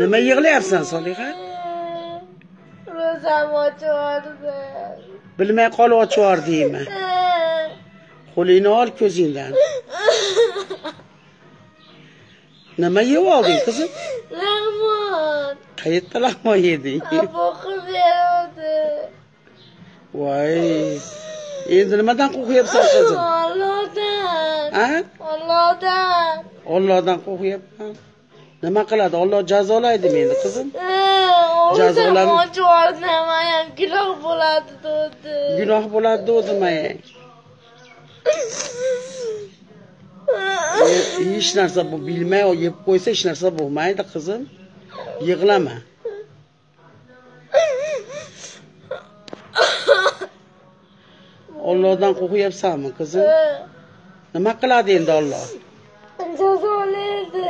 nima yig'layapsan soliha ro'zam ochyordi bilmay qolib ochib yubordingmi qo'lingni ol ko'zingdan. Nima yeb olding qizim? Lag'mon qayerda lag'mon yeding? Berdi voy endi nimadan qo'rqyapsan qizim? Ollohdan a ollohdan ollohdan qo'rqyapman nima qiladi? Olloh jazolaydimi endi qizim. Ham gunoh bo'ladi dedi. Gunoh bo'ladi degandimi E, hech narsa bilmay yeb qo'ysa hech narsa bo'lmaydi qizim. Yig'lama. Ollohdan qo'rqyapsanmi qizim? Nima qiladi endi olloh jazolaydi